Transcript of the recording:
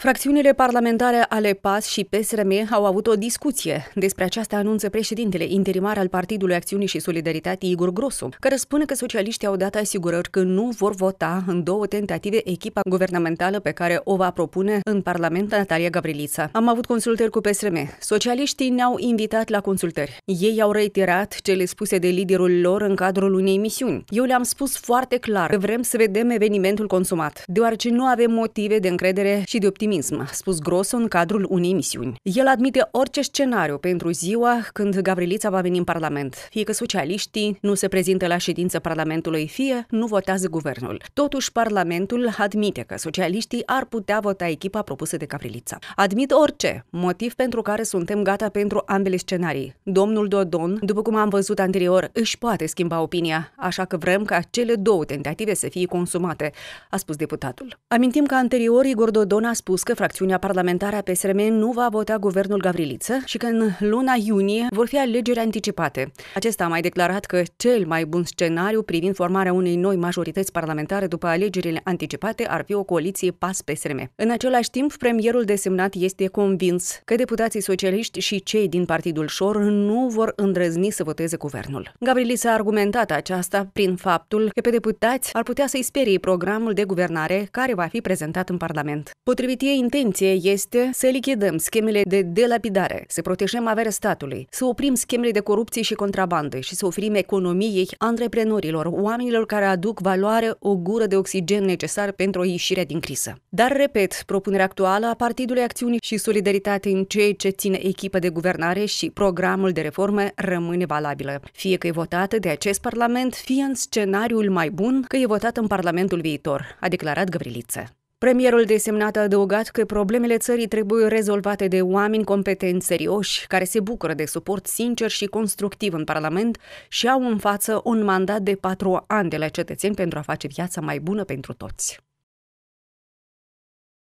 Fracțiunile parlamentare ale PAS și PSRM au avut o discuție. Despre aceasta anunță președintele interimar al Partidului Acțiunii și Solidaritate Igor Grosu, care spune că socialiștii au dat asigurări că nu vor vota în două tentative echipa guvernamentală pe care o va propune în Parlament Natalia Gavrilița. Am avut consultări cu PSRM. Socialiștii ne-au invitat la consultări. Ei au reiterat cele spuse de liderul lor în cadrul unei emisiuni. Eu le-am spus foarte clar că vrem să vedem evenimentul consumat, deoarece nu avem motive de încredere și de optimism optimism, a spus Grosso în cadrul unei emisiuni. El admite orice scenariu pentru ziua când Gavrilița va veni în Parlament, fie că socialiștii nu se prezintă la ședință Parlamentului, fie nu votează guvernul. Totuși, Parlamentul admite că socialiștii ar putea vota echipa propusă de Gavrilița. Admit orice, motiv pentru care suntem gata pentru ambele scenarii. Domnul Dodon, după cum am văzut anterior, își poate schimba opinia, așa că vrem ca cele două tentative să fie consumate, a spus deputatul. Amintim că anterior Igor Dodon a spus spus că fracțiunea parlamentară a PSRM nu va vota guvernul Gavriliță și că în luna iunie vor fi alegeri anticipate. Acesta a mai declarat că cel mai bun scenariu privind formarea unei noi majorități parlamentare după alegerile anticipate ar fi o coaliție PAS-PSRM. În același timp, premierul desemnat este convins că deputații socialiști și cei din Partidul Șor nu vor îndrăzni să voteze guvernul. Gavrilița a argumentat aceasta prin faptul că pe deputați ar putea să-i sperie programul de guvernare care va fi prezentat în Parlament. Potrivit ei, intenția este să lichidăm schemele de delapidare, să protejăm averea statului, să oprim schemele de corupție și contrabandă și să oferim economiei antreprenorilor, oamenilor care aduc valoare o gură de oxigen necesar pentru o ieșire din criză. Dar, repet, propunerea actuală a Partidului Acțiunii și Solidaritate în ceea ce ține echipa de guvernare și programul de reforme rămâne valabilă, fie că e votată de acest Parlament, fie în scenariul mai bun că e votat în Parlamentul viitor, a declarat Gavriliță. Premierul desemnat a adăugat că problemele țării trebuie rezolvate de oameni competenți serioși, care se bucură de suport sincer și constructiv în Parlament și au în față un mandat de patru ani de la cetățeni pentru a face viața mai bună pentru toți.